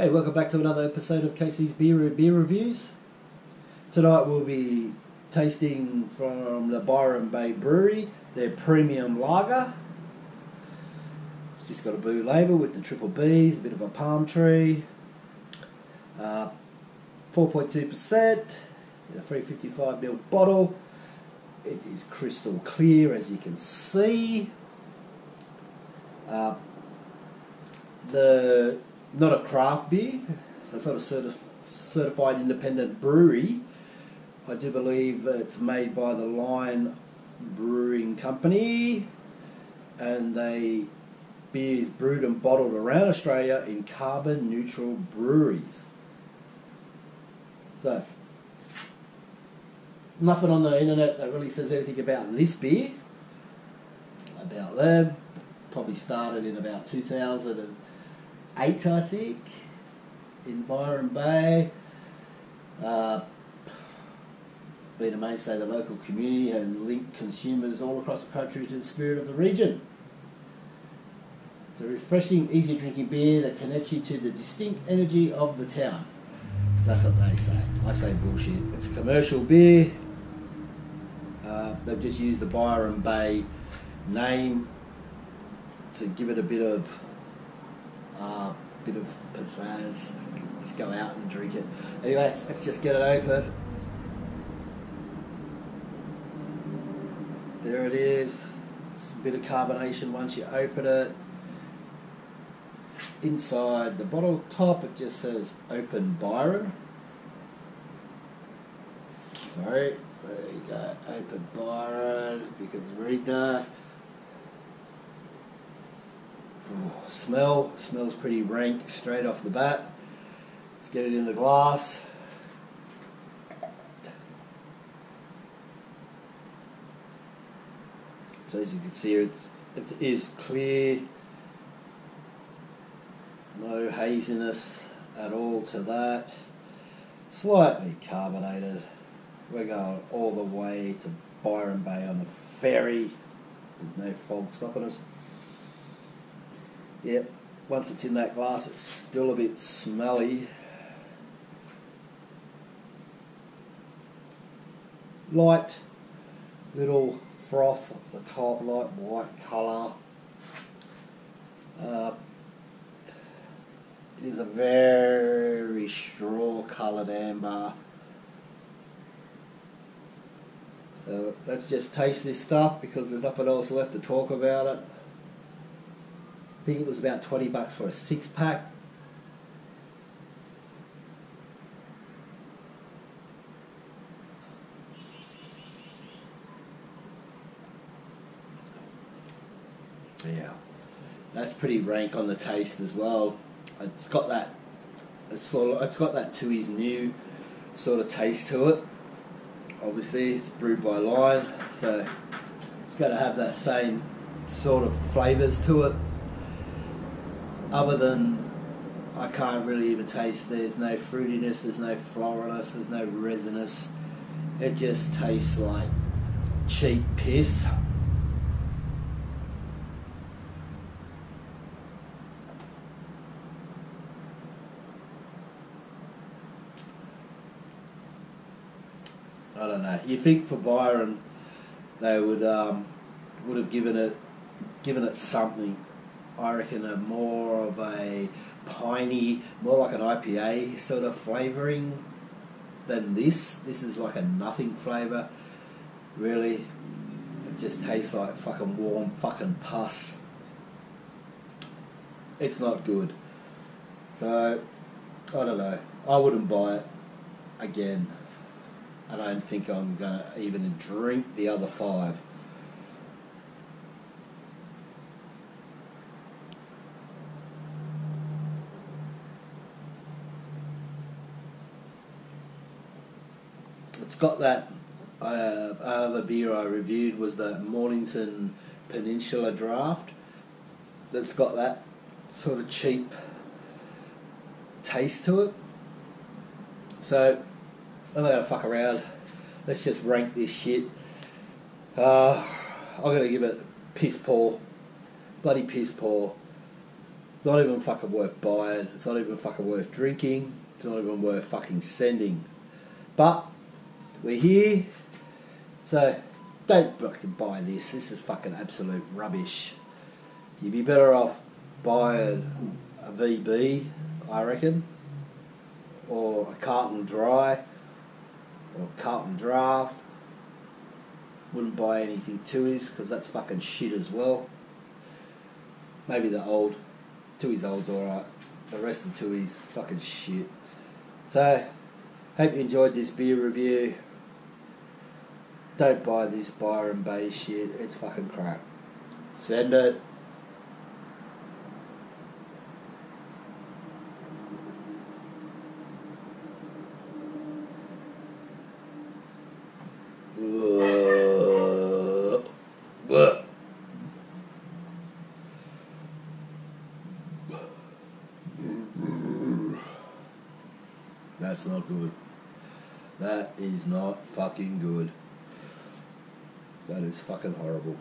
Okay, welcome back to another episode of Casey's Beer Beer Reviews. Tonight we'll be tasting from the Byron Bay Brewery their premium lager. It's just got a blue label with the triple B's, a bit of a palm tree. Uh, 4.2%, a 355ml bottle. It is crystal clear as you can see. Uh, the not a craft beer, so sort of certif- certified independent brewery. I do believe it's made by the Lion Brewing Company, and they beer is brewed and bottled around Australia in carbon neutral breweries. So, nothing on the internet that really says anything about this beer. About them, probably started in about 2008, I think, in Byron Bay. Uh, been a mainstay of the local community and linked consumers all across the country to the spirit of the region. It's a refreshing, easy drinking beer that connects you to the distinct energy of the town. That's what they say. I say bullshit. It's a commercial beer. Uh, they've just used the Byron Bay name to give it a bit of uh, bit of pizzazz. Let's go out and drink it. Anyway, let's just get it open. There it is. It's a bit of carbonation once you open it. Inside the bottle top it just says Open Byron. Sorry, there you go, Open Byron, if you can read that. Smell, smells pretty rank straight off the bat. Let's get it in the glass. So as you can see, it's, it is clear, no haziness at all to that. Slightly carbonated. We're going all the way to Byron Bay on the ferry. There's no fog stopping us. Yep, once it's in that glass, it's still a bit smelly. Light little froth at the top, light white colour. Uh, it is a very straw coloured amber. So let's just taste this stuff because there's nothing else left to talk about it. Think it was about 20 bucks for a six pack. Yeah, that's pretty rank on the taste as well. It's got that, it's sort of, it's got that Tooheys New sort of taste to it. Obviously, it's brewed by Lion, so it's got to have that same sort of flavours to it. Other than, I can't really even taste. There's no fruitiness. There's no floralness. There's no resinous. It just tastes like cheap piss. I don't know. You think for Byron, they would um, would have given it given it something. I reckon a more of a piney, more like an IPA sort of flavouring than this. This is like a nothing flavour. Really, it just tastes like fucking warm fucking pus. It's not good. So, I don't know. I wouldn't buy it again. I don't think I'm going to even drink the other five. It's got that. Uh, other beer I reviewed was the Mornington Peninsula Draft. That's got that sort of cheap taste to it. So I'm not gonna fuck around. Let's just rank this shit. Uh, I'm gonna give it piss poor, bloody piss poor. It's not even fucking worth buying. It's not even fucking worth drinking. It's not even worth fucking sending. But we're here, so don't fucking buy this. This is fucking absolute rubbish. You'd be better off buying a VB, I reckon, or a Carlton Dry, or Carlton Draft. Wouldn't buy anything Tooheys because that's fucking shit as well. Maybe the old Tooheys old's alright. The rest of Tooheys fucking shit. So, hope you enjoyed this beer review. Don't buy this Byron Bay shit. It's fucking crap. Send it. That's not good. That is not fucking good. That is fucking horrible.